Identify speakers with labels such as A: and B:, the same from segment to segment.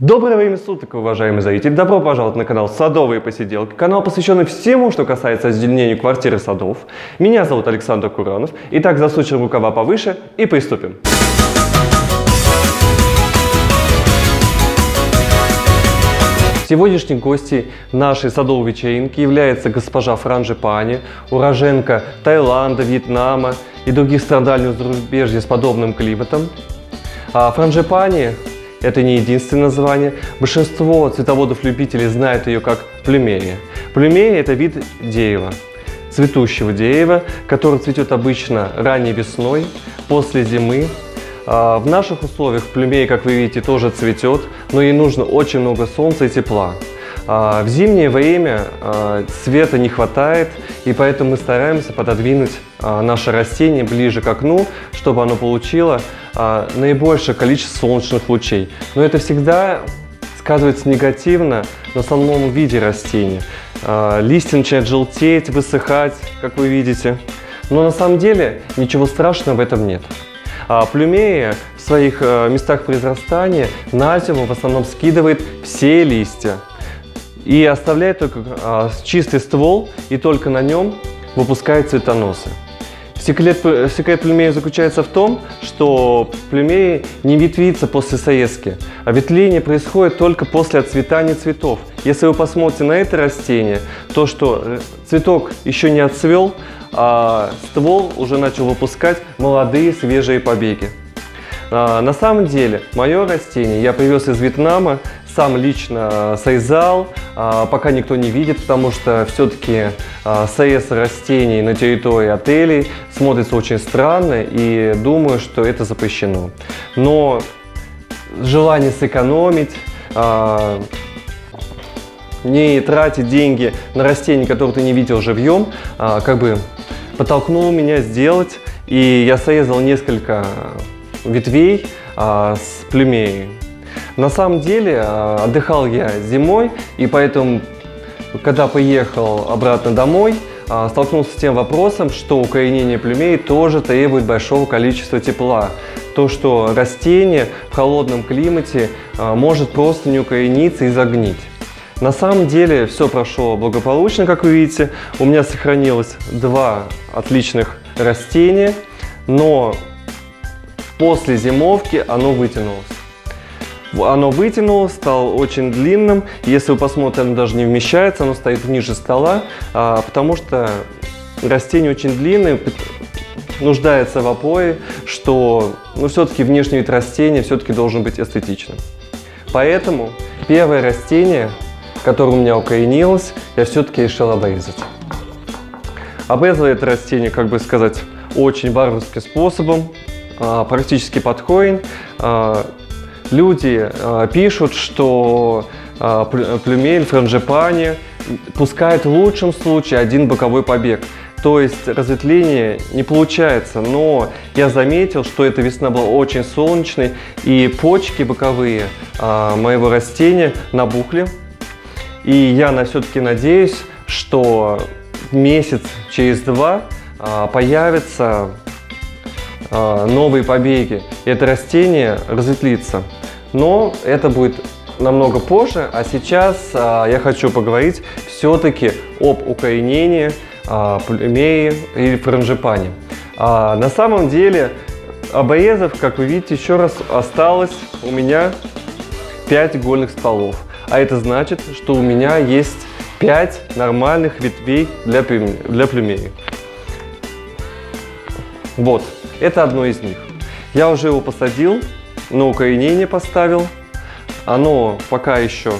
A: Доброе время суток, уважаемый зритель! Добро пожаловать на канал Садовые посиделки, канал, посвященный всему, что касается озеленения квартир и садов. Меня зовут Александр Куранов. Итак, засучим рукава повыше и приступим. Сегодняшней гостьей нашей садовой вечеринки является госпожа Франжипани, уроженка Таиланда, Вьетнама и других стран дальнего зарубежья с подобным климатом. А Франжипани – это не единственное название. Большинство цветоводов-любителей знают ее как плюмерия. Плюмерия – это вид дерева, цветущего дерева, который цветет обычно ранней весной, после зимы, а, в наших условиях плюмей, как вы видите, тоже цветет, но ей нужно очень много солнца и тепла. А, в зимнее время а, света не хватает, и поэтому мы стараемся пододвинуть наше растение ближе к окну, чтобы оно получило наибольшее количество солнечных лучей. Но это всегда сказывается негативно на самом виде растения. Листья начинают желтеть, высыхать, как вы видите. Но на самом деле ничего страшного в этом нет. А плюмея в своих э, местах произрастания на зиму в основном скидывает все листья и оставляет только а, чистый ствол и только на нем выпускает цветоносы. Секрет, секрет плюмеи заключается в том, что плюмеи не ветвится после соески, а ветвление происходит только после отцветания цветов. Если вы посмотрите на это растение, то что э, цветок еще не отцвел, а ствол уже начал выпускать молодые свежие побеги. А, на самом деле, мое растение я привез из Вьетнама, сам лично срезал, а, пока никто не видит, потому что все-таки а, срез растений на территории отелей смотрится очень странно и думаю, что это запрещено. Но желание сэкономить, не тратить деньги на растения, которые ты не видел живьем, как бы подтолкнул меня сделать. И я срезал несколько ветвей с плюмеей. На самом деле а, отдыхал я зимой, и поэтому, когда поехал обратно домой, а, столкнулся с тем вопросом, что укоренение плюмей тоже требует большого количества тепла. То, что растение в холодном климате а, может просто не укорениться и загнить. На самом деле все прошло благополучно, как вы видите. У меня сохранилось два отличных растения, но после зимовки оно вытянулось. Оно вытянулось, стало очень длинным. Если вы посмотрите, оно даже не вмещается, оно стоит ниже стола, а, потому что растение очень длинное, нуждается в опое, что ну, все-таки внешний вид растения все-таки должен быть эстетичным. Поэтому первое растение, которое у меня укоренилось, я все-таки решил обрезать. Обрезал это растение, как бы сказать, очень варварским способом, а, практически подходит. Люди а, пишут, что плюмель, франжипани пускает в лучшем случае один боковой побег. То есть разветвление не получается, но я заметил, что эта весна была очень солнечной, и почки боковые моего растения набухли. И я на все-таки надеюсь, что месяц через два появится а, новые побеги, и это растение разветвлится. Но это будет намного позже, а сейчас а, я хочу поговорить все-таки об укоренении а, племеи или франжипане. А, на самом деле обрезов, как вы видите, еще раз осталось у меня 5 игольных стволов. А это значит, что у меня есть 5 нормальных ветвей для, для. Вот. Это одно из них. Я уже его посадил, на укоренение поставил. Оно пока еще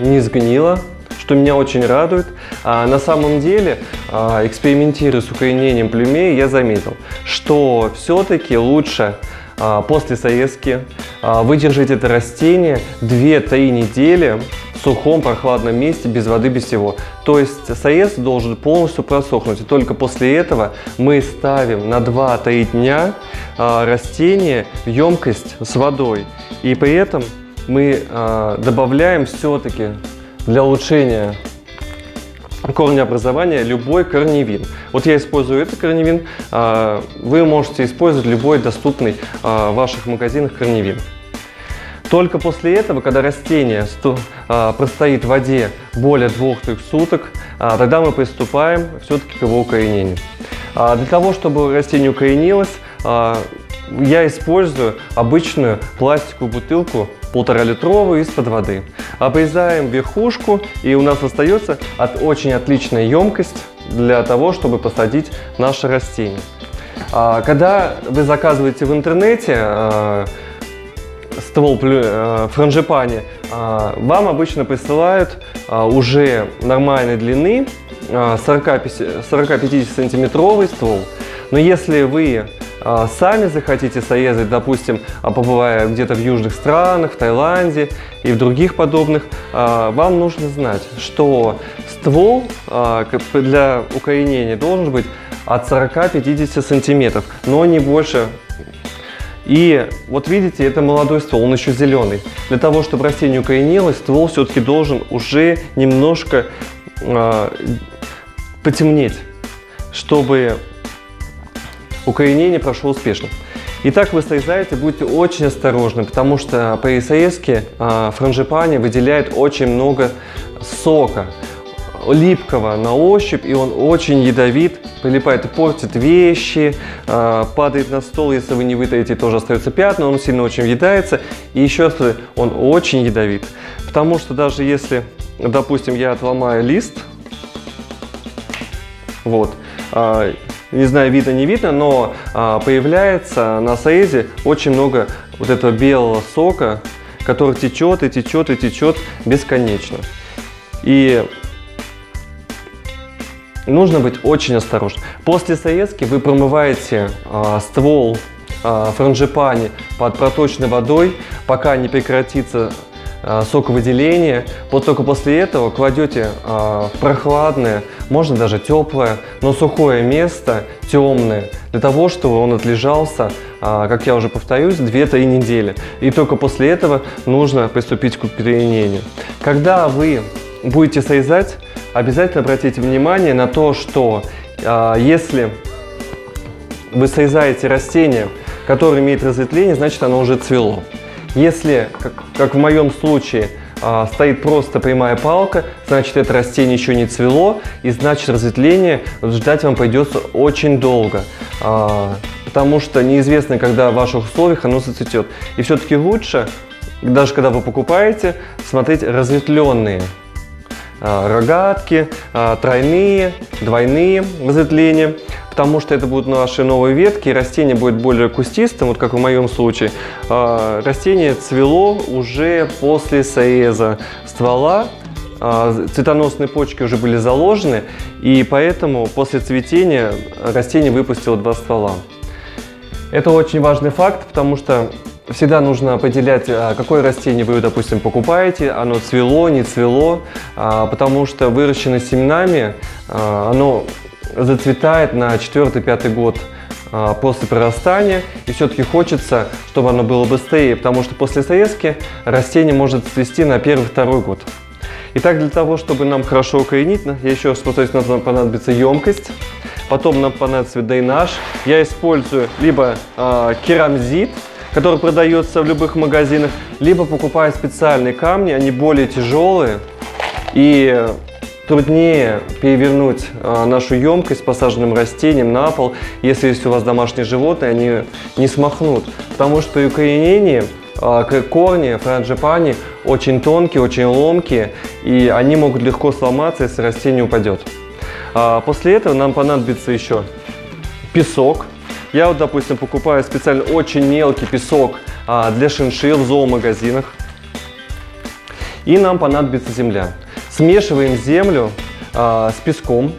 A: не сгнило, что меня очень радует. А на самом деле, а, экспериментируя с укоренением плюмей, я заметил, что все-таки лучше после срезки а, выдержать это растение 2-3 недели сухом прохладном месте, без воды, без всего. То есть срез должен полностью просохнуть. И только после этого мы ставим на 2-3 дня а, растение в емкость с водой. И при этом мы а, добавляем все-таки для улучшения корнеобразования любой корневин. Вот я использую этот корневин, а, вы можете использовать любой доступный а, в ваших магазинах корневин. Только после этого, когда растение а, простоит в воде более 2-3 суток, тогда мы приступаем все-таки к его укоренению. Для того, чтобы растение укоренилось, я использую обычную пластиковую бутылку полтора-литровую из-под воды. Обрезаем верхушку и у нас остается от, очень отличная емкость для того, чтобы посадить наше растение. А, когда вы заказываете в интернете а, ствол э, франжипани, а, вам обычно присылают уже нормальной длины 40-50 сантиметровый ствол. Но если вы сами захотите срезать, допустим, побывая где-то в южных странах, в Таиланде и в других подобных, вам нужно знать, что ствол для укоренения должен быть от 40-50 сантиметров, но не больше. И вот видите, это молодой ствол, он еще зеленый. Для того, чтобы растение укоренилось, ствол все-таки должен уже немножко потемнеть, чтобы укоренение прошло успешно. Итак, вы срезаете, будьте очень осторожны, потому что при срезке э, франжипани выделяет очень много сока липкого на ощупь, и он очень ядовит, прилипает портит вещи, а, падает на стол, если вы не вытаите, тоже остаются пятна, он сильно очень въедается. И еще раз, он очень ядовит, потому что даже если, допустим, я отломаю лист, вот, а, не знаю, видно, не видно, но а, появляется на срезе очень много вот этого белого сока, который течет и течет и течет бесконечно. И нужно быть очень осторожным. После срезки вы промываете э, ствол э, франжипани под проточной водой, пока не прекратится соковыделение. Вот только после этого кладете э, в прохладное, можно даже теплое, но сухое место, темное, для того, чтобы он отлежался, э, как я уже повторюсь, 2-3 недели. И только после этого нужно приступить к укоренению. Когда вы будете срезать, обязательно обратите внимание на то, что э, если вы срезаете растение, которое имеет разветвление, значит оно уже цвело. Если, как, как в моем случае, э, стоит просто прямая палка, значит это растение еще не цвело, и значит разветвление ждать вам придется очень долго. Э, потому что неизвестно, когда в ваших условиях оно зацветет. И все-таки лучше, даже когда вы покупаете, смотреть разветвленные а, рогатки, а, тройные, двойные разветвления, потому что это будут наши новые ветки, растение будет более кустистым, вот как в моем случае. А, растение цвело уже после среза ствола, цветоносные почки уже были заложены, и поэтому после цветения растение выпустило два ствола. Это очень важный факт, потому что всегда нужно определять, а, какое растение вы, допустим, покупаете, оно цвело, не цвело, а, потому что выращено семенами, а, оно зацветает на 4-5 год после прорастания, и все-таки хочется, чтобы оно было быстрее, потому что после срезки растение может цвести на первый-второй год. Итак, для того, чтобы нам хорошо укоренить, я еще раз повторюсь, нам понадобится емкость, потом нам понадобится дренаж. Я использую либо э, керамзит, который продается в любых магазинах, либо покупая специальные камни, они более тяжелые и труднее перевернуть а, нашу емкость с посаженным растением на пол, если есть у вас домашние животные, они не смахнут. Потому что при укоренении а, корни франджипани очень тонкие, очень ломкие, и они могут легко сломаться, если растение упадет. А, после этого нам понадобится еще песок, я вот, допустим, покупаю специально очень мелкий песок а, для шиншилл в зоомагазинах. И нам понадобится земля. Смешиваем землю а, с песком.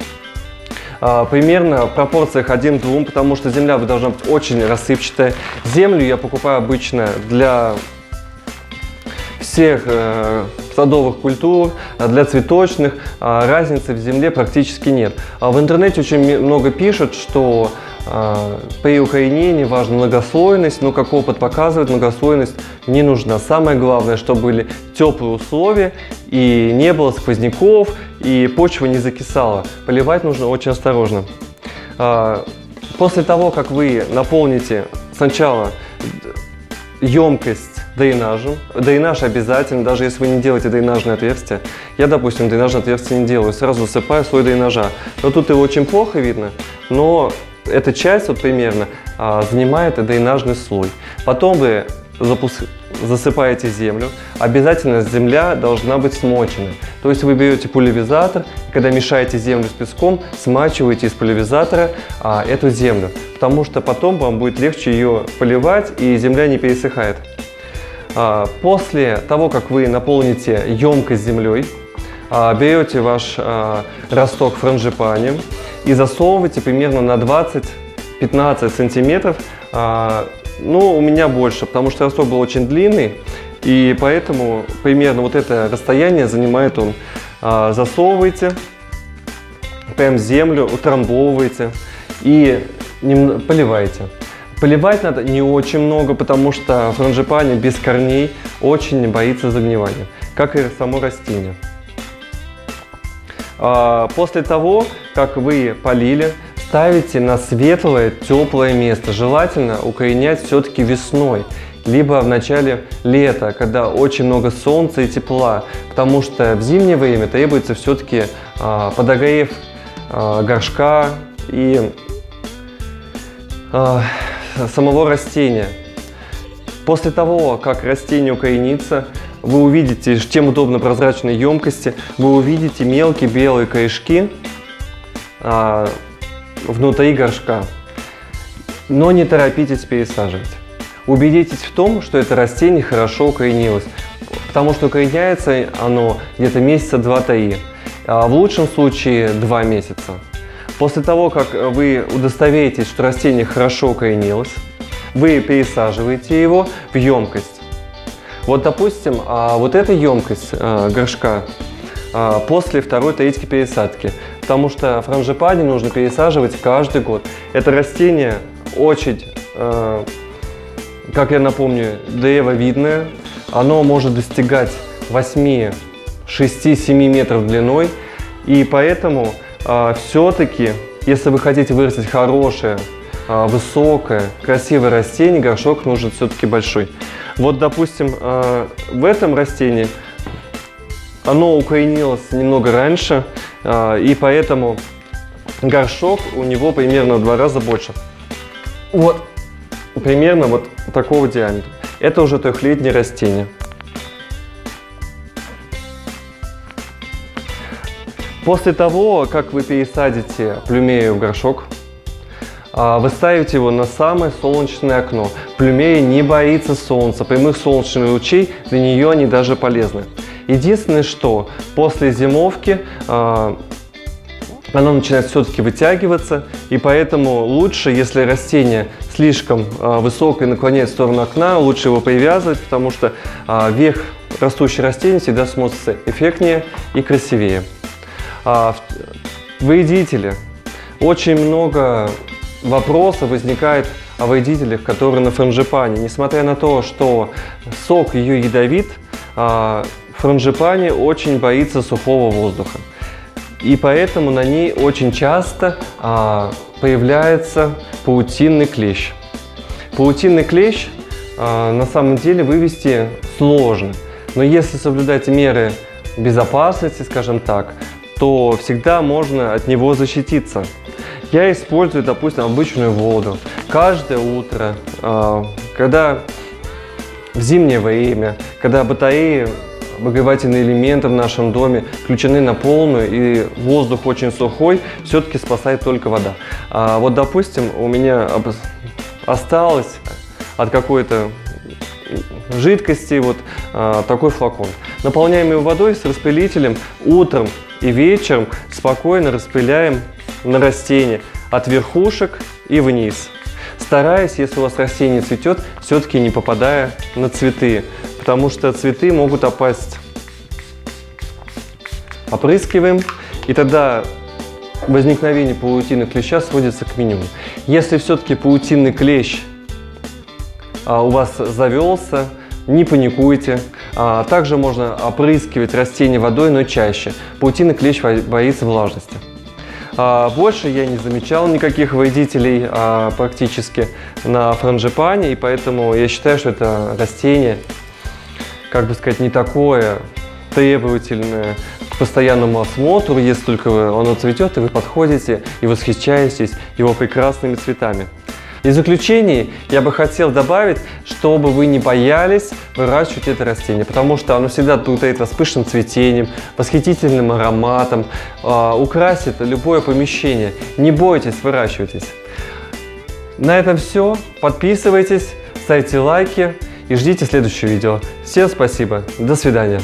A: А, примерно в пропорциях 1 к 2, потому что земля должна быть очень рассыпчатая. Землю я покупаю обычно для всех э, садовых культур, для цветочных. Э, разницы в земле практически нет. А в интернете очень много пишут, что а, при укоренении важна многослойность, но как опыт показывает, многослойность не нужна. Самое главное, чтобы были теплые условия и не было сквозняков, и почва не закисала. Поливать нужно очень осторожно. А, после того, как вы наполните сначала емкость дренажем. Дренаж обязательно, даже если вы не делаете дренажное отверстие. Я, допустим, дренажное отверстие не делаю, сразу засыпаю слой дренажа. Но тут его очень плохо видно, но эта часть вот примерно а, занимает дренажный слой. Потом вы засыпаете землю. Обязательно земля должна быть смочена. То есть вы берете пульверизатор, когда мешаете землю с песком, смачиваете из пульверизатора а, эту землю. Потому что потом вам будет легче ее поливать и земля не пересыхает. А, после того, как вы наполните емкость землей, а, берете ваш а, росток франжипани и засовываете примерно на 20-15 сантиметров. Ну, у меня больше, потому что росток был очень длинный, и поэтому примерно вот это расстояние занимает он. Засовываете прям землю, утрамбовываете и поливаете. Поливать надо не очень много, потому что франжипани без корней очень боится загнивания, как и само растение. А, после того, как вы полили, ставите на светлое, теплое место. Желательно укоренять все-таки весной, либо в начале лета, когда очень много солнца и тепла, потому что в зимнее время требуется все-таки а, подогрев а, горшка и самого растения. После того, как растение укоренится, вы увидите, чем удобно прозрачные емкости, вы увидите мелкие белые корешки а, внутри горшка. Но не торопитесь пересаживать. Убедитесь в том, что это растение хорошо укоренилось, потому что укореняется оно где-то месяца 2-3, а в лучшем случае 2 месяца. После того, как вы удостоверитесь, что растение хорошо укоренилось, вы пересаживаете его в емкость. Вот, допустим, а, вот эта емкость а, горшка а, после второй третьей пересадки, потому что франжипани нужно пересаживать каждый год. Это растение очень, как я напомню, древовидное, оно может достигать 8, 6, 7 метров длиной, и поэтому все-таки, если вы хотите вырастить хорошее, высокое, красивое растение, горшок нужен все-таки большой. Вот, допустим, а, в этом растении оно укоренилось немного раньше, и поэтому горшок у него примерно в два раза больше. Вот, примерно вот такого диаметра. Это уже трехлетнее растение. После того, как вы пересадите плюмею в горшок, вы ставите его на самое солнечное окно. Плюмея не боится солнца, прямых солнечных лучей, для нее они даже полезны. Единственное, что после зимовки а, она начинает все-таки вытягиваться, и поэтому лучше, если растение слишком а, высокое наклоняется в сторону окна, лучше его привязывать, потому что верх растущего растения всегда смотрится эффектнее и красивее. А, вредители. Очень много вопросов возникает о вредителях, которые на франжипане. Несмотря на то, что сок ее ядовит, а, франжипани очень боится сухого воздуха. И поэтому на ней очень часто а, появляется паутинный клещ. Паутинный клещ а, на самом деле вывести сложно. Но если соблюдать меры безопасности, скажем так, то всегда можно от него защититься. Я использую, допустим, обычную воду каждое утро, а, когда в зимнее время, когда батареи обогревательные элементы в нашем доме включены на полную и воздух очень сухой, все-таки спасает только вода. А вот, допустим, у меня осталось от какой-то жидкости вот а, такой флакон. Наполняем его водой с распылителем утром и вечером спокойно распыляем на растение от верхушек и вниз. Стараясь, если у вас растение цветет, все-таки не попадая на цветы, потому что цветы могут опасть. Опрыскиваем, и тогда возникновение паутины клеща сводится к минимуму. Если все-таки паутинный клещ а, у вас завелся, не паникуйте. А, также можно опрыскивать растения водой, но чаще. Паутина клещ боится влажности. А, больше я не замечал никаких вредителей а, практически на франжипане, и поэтому я считаю, что это растение как бы сказать, не такое требовательное к постоянному осмотру, если только оно цветет, и вы подходите и восхищаетесь его прекрасными цветами. И в заключение я бы хотел добавить, чтобы вы не боялись выращивать это растение, потому что оно всегда тут вас пышным цветением, восхитительным ароматом, э, украсит любое помещение. Не бойтесь, выращивайтесь. На этом все. Подписывайтесь, ставьте лайки и ждите следующего видео. Всем спасибо. До свидания.